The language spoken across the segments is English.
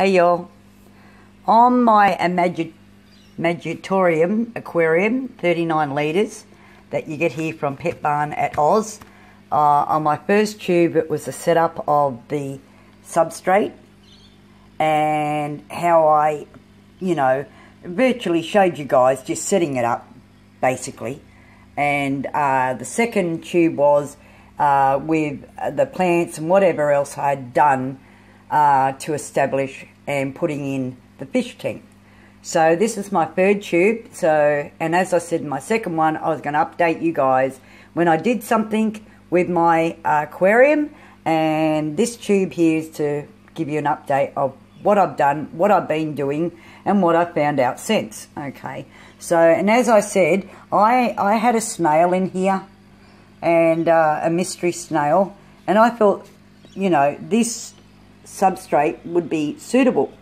Hey y'all. On my Magitorium aquarium, 39 litres, that you get here from Petbarn at Oz, uh, on my first tube it was a setup of the substrate and how I, you know, virtually showed you guys just setting it up, basically. And uh, the second tube was uh, with the plants and whatever else I'd done uh, to establish and putting in the fish tank. So this is my third tube. So, and as I said my second one, I was going to update you guys when I did something with my aquarium. And this tube here is to give you an update of what I've done, what I've been doing, and what I've found out since. Okay. So, and as I said, I, I had a snail in here and uh, a mystery snail. And I thought, you know, this substrate would be suitable.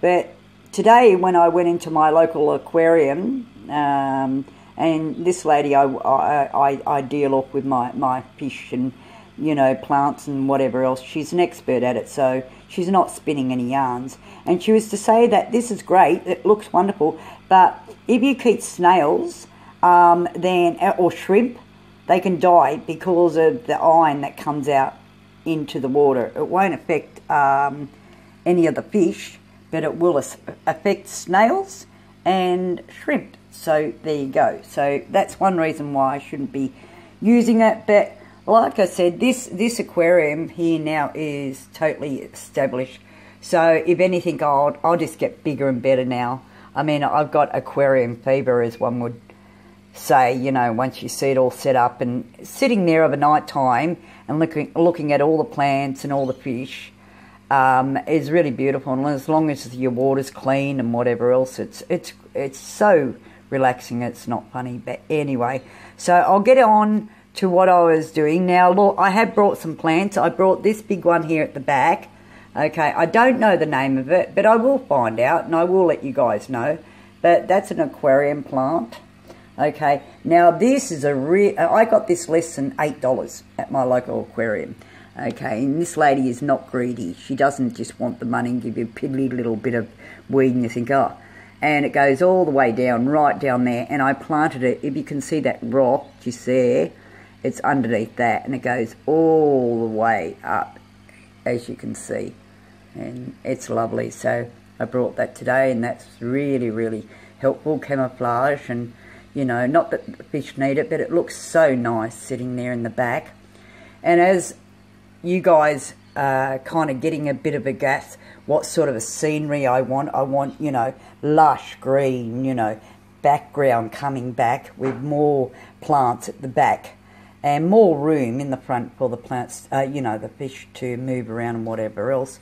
But today, when I went into my local aquarium, um, and this lady I, I, I, deal off with my, my fish and, you know, plants and whatever else. She's an expert at it, so she's not spinning any yarns. And she was to say that this is great, it looks wonderful, but if you keep snails, um, then or shrimp, they can die because of the iron that comes out into the water. It won't affect um, any of the fish, but it will affect snails and shrimp. So there you go. So that's one reason why I shouldn't be using it. But like I said, this this aquarium here now is totally established. So if anything, I'll I'll just get bigger and better now. I mean, I've got aquarium fever, as one would say. You know, once you see it all set up and sitting there a night time and looking looking at all the plants and all the fish um, is really beautiful. And as long as your water's clean and whatever else, it's it's it's so relaxing. It's not funny, but anyway. So I'll get on to what I was doing now. Look, I have brought some plants. I brought this big one here at the back. Okay, I don't know the name of it, but I will find out and I will let you guys know. But that's an aquarium plant. Okay, now this is a real, I got this less than $8 at my local aquarium. Okay, and this lady is not greedy. She doesn't just want the money and give you a piddly little bit of weed and you think, oh. And it goes all the way down, right down there. And I planted it, if you can see that rock just there, it's underneath that. And it goes all the way up, as you can see. And it's lovely. So I brought that today and that's really, really helpful camouflage and you know, not that the fish need it, but it looks so nice sitting there in the back. And as you guys are kind of getting a bit of a guess what sort of a scenery I want, I want, you know, lush green, you know, background coming back with more plants at the back and more room in the front for the plants, uh, you know, the fish to move around and whatever else.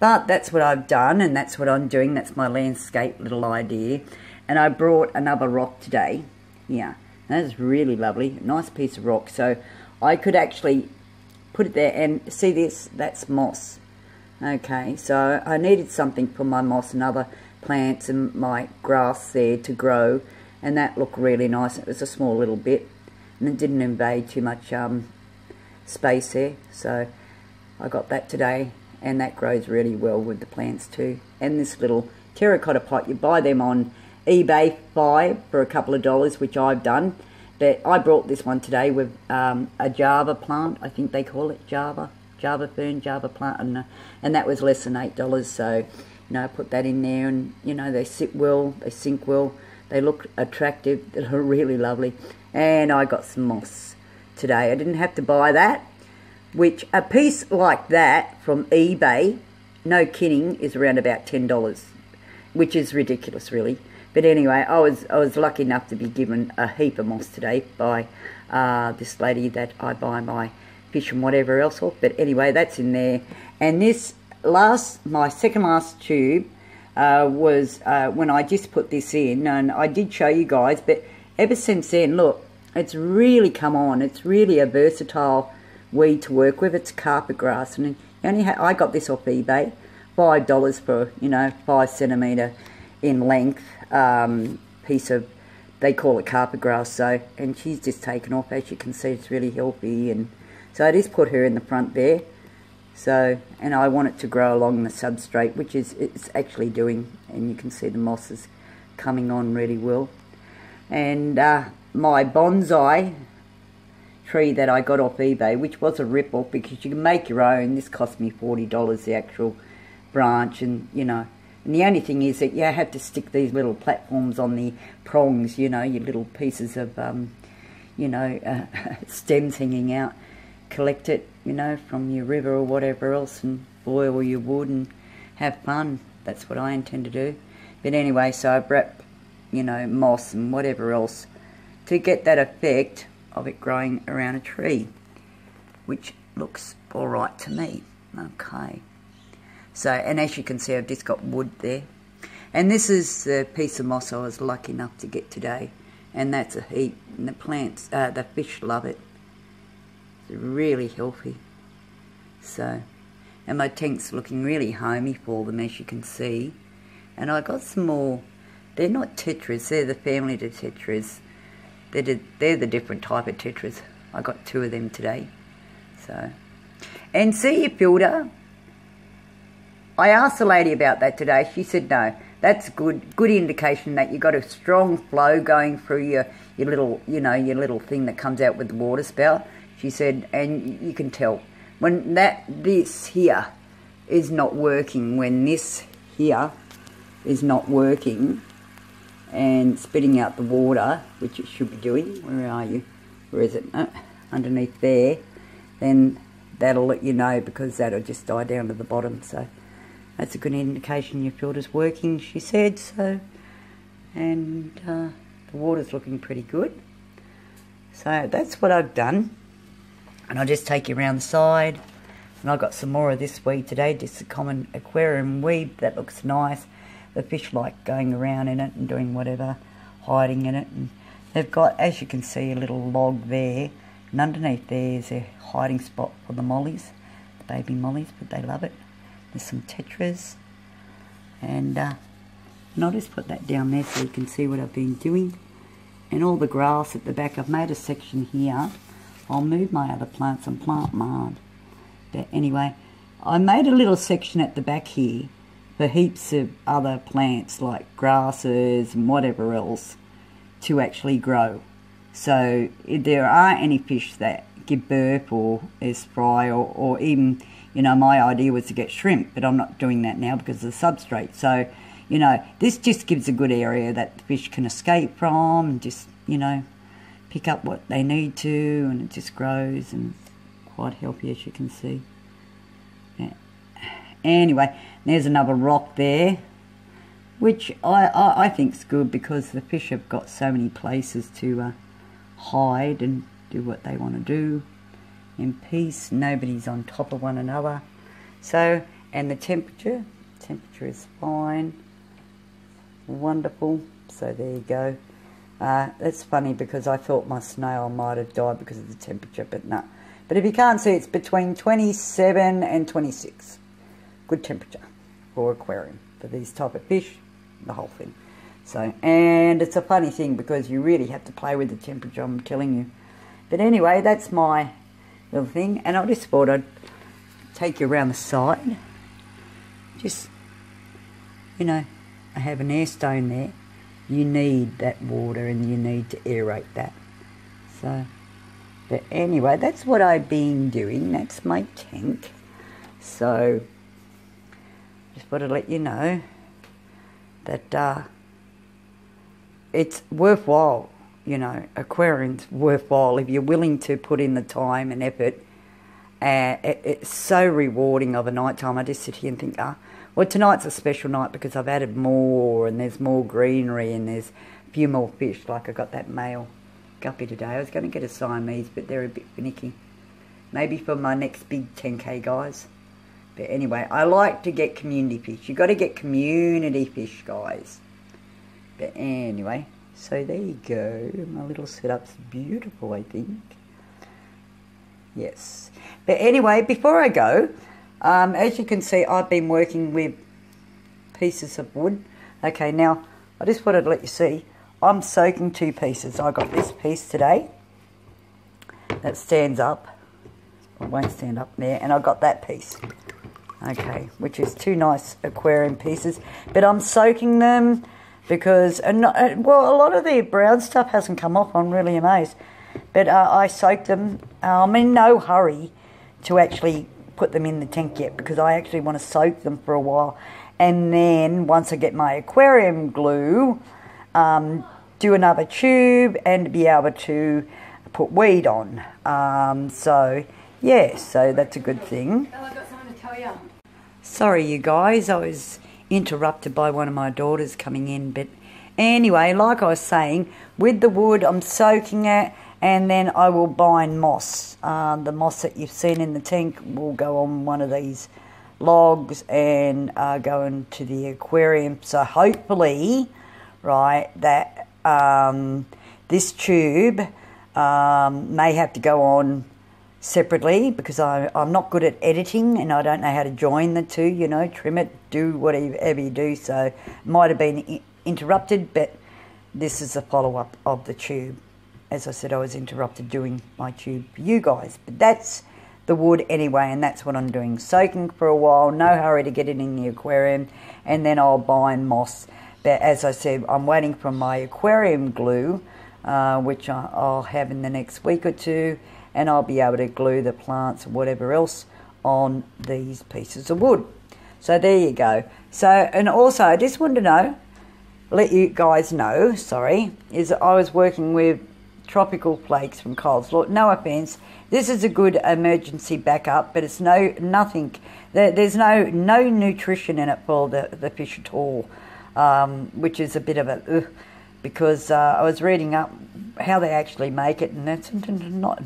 But that's what I've done and that's what I'm doing. That's my landscape little idea. And I brought another rock today. Yeah, that's really lovely. Nice piece of rock. So I could actually put it there and see this, that's moss. Okay, so I needed something for my moss and other plants and my grass there to grow. And that looked really nice. It was a small little bit. And it didn't invade too much um, space there. So I got that today. And that grows really well with the plants too. And this little terracotta pot, you buy them on eBay buy for a couple of dollars, which I've done. But I brought this one today with um, a Java plant, I think they call it Java, Java fern, Java plant, and, uh, and that was less than $8. So, you know, I put that in there and, you know, they sit well, they sink well, they look attractive, they're really lovely. And I got some moss today. I didn't have to buy that, which a piece like that from eBay, no kidding, is around about $10, which is ridiculous, really. But anyway, I was I was lucky enough to be given a heap of moss today by uh, this lady that I buy my fish and whatever else off. But anyway, that's in there. And this last, my second last tube uh, was uh, when I just put this in, and I did show you guys. But ever since then, look, it's really come on. It's really a versatile weed to work with. It's carpet grass, and only I got this off eBay, five dollars for you know five centimeter in length um, piece of, they call it carpet grass, so, and she's just taken off, as you can see, it's really healthy, and so I just put her in the front there, So, and I want it to grow along the substrate, which is it's actually doing, and you can see the mosses coming on really well. And uh, my bonsai tree that I got off eBay, which was a rip-off because you can make your own. This cost me $40, the actual branch, and, you know, and the only thing is that you have to stick these little platforms on the prongs, you know, your little pieces of, um, you know, uh, stems hanging out. Collect it, you know, from your river or whatever else and boil your wood and have fun. That's what I intend to do. But anyway, so I've wrap, you know, moss and whatever else to get that effect of it growing around a tree, which looks all right to me. Okay. So, and as you can see, I've just got wood there. And this is the piece of moss I was lucky enough to get today. And that's a heap. And the plants, uh, the fish love it. It's really healthy. So, and my tank's looking really homey for them, as you can see. And I got some more, they're not tetras, they're the family of tetras. They're, the, they're the different type of tetras. I got two of them today. So, and see your filter. I asked the lady about that today. She said no. That's good. Good indication that you've got a strong flow going through your your little you know your little thing that comes out with the water spout. She said, and you can tell when that this here is not working. When this here is not working, and spitting out the water, which it should be doing. Where are you? Where is it? Oh, underneath there. Then that'll let you know because that'll just die down to the bottom. So that's a good indication your filter's working, she said. So, and uh, the water's looking pretty good. So that's what I've done. And I'll just take you around the side. And I've got some more of this weed today, just a common aquarium weed that looks nice the fish like going around in it and doing whatever, hiding in it. And they've got, as you can see, a little log there. And underneath there is a hiding spot for the mollies, the baby mollies, but they love it. There's some tetras. And, uh, and I'll just put that down there so you can see what I've been doing. And all the grass at the back, I've made a section here. I'll move my other plants and plant mine. But anyway, I made a little section at the back here for heaps of other plants like grasses and whatever else to actually grow. So if there are any fish that give birth or is fry or, or even, you know, my idea was to get shrimp, but I'm not doing that now because of the substrate. So, you know, this just gives a good area that the fish can escape from and just, you know, pick up what they need to and it just grows and quite healthy as you can see. Yeah. Anyway, there's another rock there, which I, I, I think's good because the fish have got so many places to uh, hide and do what they want to do in peace. Nobody's on top of one another. So, and the temperature, temperature is fine, wonderful. So there you go. Uh, that's funny because I thought my snail might have died because of the temperature, but no. But if you can't see, it's between 27 and 26. Good temperature for aquarium for these type of fish, the whole thing. So, and it's a funny thing because you really have to play with the temperature, I'm telling you. But anyway, that's my little thing. And I just thought I'd take you around the side. Just, you know, I have an air stone there. You need that water and you need to aerate that. So, but anyway, that's what I've been doing. That's my tank. So, just want to let you know that uh, it's worthwhile, you know, aquarium's worthwhile if you're willing to put in the time and effort. Uh, it, it's so rewarding of a night time. I just sit here and think, ah, well, tonight's a special night because I've added more and there's more greenery and there's a few more fish. Like I got that male guppy today. I was going to get a Siamese, but they're a bit finicky. Maybe for my next big 10k, guys. But anyway, I like to get community fish. You've got to get community fish, guys. But anyway, so there you go. My little setup's beautiful, I think. Yes. But anyway, before I go, um, as you can see, I've been working with pieces of wood. Okay, now, I just wanted to let you see, I'm soaking two pieces. I got this piece today that stands up it won't stand up there. And I got that piece. Okay, which is two nice aquarium pieces. But I'm soaking them because, uh, not, well, a lot of the brown stuff hasn't come off. I'm really amazed. But uh, I soaked them. Uh, I'm in no hurry to actually put them in the tank yet because I actually want to soak them for a while. And then once I get my aquarium glue, um, do another tube and be able to put weed on. Um, so, yeah, so that's a good thing. Oh, I've got something to tell you. Sorry, you guys, I was interrupted by one of my daughters coming in. But anyway, like I was saying, with the wood, I'm soaking it and then I will bind moss. Uh, the moss that you've seen in the tank will go on one of these logs and uh, go into the aquarium. So hopefully, right, that um, this tube um, may have to go on separately because I, I'm not good at editing and I don't know how to join the two, you know, trim it, do whatever you do. So might have been interrupted, but this is a follow up of the tube. As I said, I was interrupted doing my tube for you guys, but that's the wood anyway, and that's what I'm doing. Soaking for a while, no hurry to get it in the aquarium, and then I'll bind moss. But as I said, I'm waiting for my aquarium glue, uh, which I'll have in the next week or two, and I'll be able to glue the plants or whatever else on these pieces of wood. So there you go. So, and also, I just wanted to know, let you guys know, sorry, is that I was working with tropical flakes from Coles. Look, no offence, this is a good emergency backup, but it's no nothing. There, there's no no nutrition in it for the the fish at all, um, which is a bit of a ugh, because uh, I was reading up how they actually make it, and that's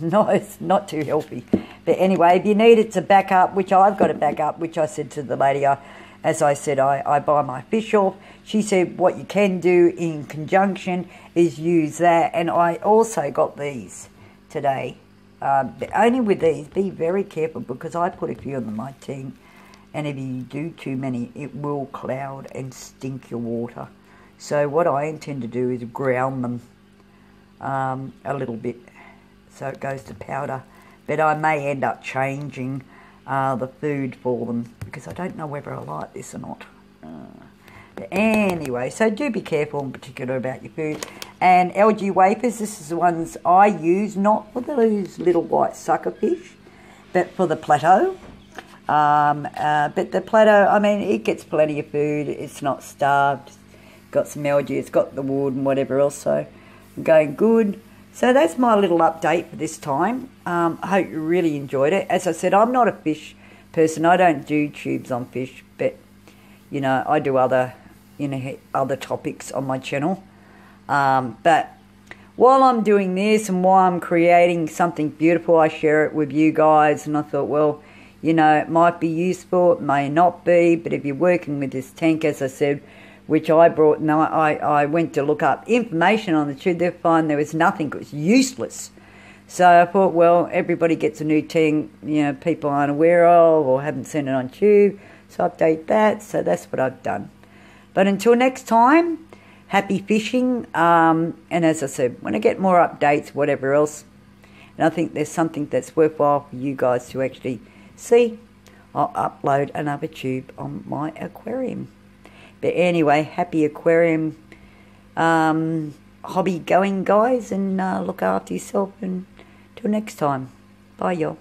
not it's not too healthy. But anyway, if you need it to back up, which I've got to back up, which I said to the lady, I, as I said, I, I buy my fish off. She said what you can do in conjunction is use that, and I also got these today. Um, only with these, be very careful because I put a few in my tank, and if you do too many, it will cloud and stink your water. So what I intend to do is ground them um, a little bit so it goes to powder. But I may end up changing uh, the food for them because I don't know whether I like this or not. Uh, but anyway, so do be careful in particular about your food. And algae wafers, this is the ones I use, not for those little white sucker fish, but for the plateau. Um, uh, but the plateau, I mean, it gets plenty of food. It's not starved. Got some algae. It's got the wood and whatever else. So I'm going good. So that's my little update for this time. Um, I hope you really enjoyed it. As I said, I'm not a fish person. I don't do tubes on fish, but you know, I do other, you know, other topics on my channel. Um, but while I'm doing this and while I'm creating something beautiful, I share it with you guys. And I thought, well, you know, it might be useful, it may not be, but if you're working with this tank, as I said, which I brought, and I, I went to look up information on the tube, they find there was nothing, it was useless. So I thought, well, everybody gets a new thing, you know, people aren't aware of or haven't seen it on tube, so update that. So that's what I've done. But until next time, happy fishing. Um, and as I said, when I get more updates, whatever else, and I think there's something that's worthwhile for you guys to actually see, I'll upload another tube on my aquarium. But anyway, happy aquarium um, hobby going, guys, and uh, look after yourself. And till next time, bye, y'all.